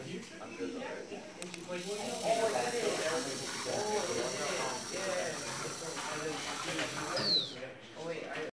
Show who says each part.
Speaker 1: I'm good though.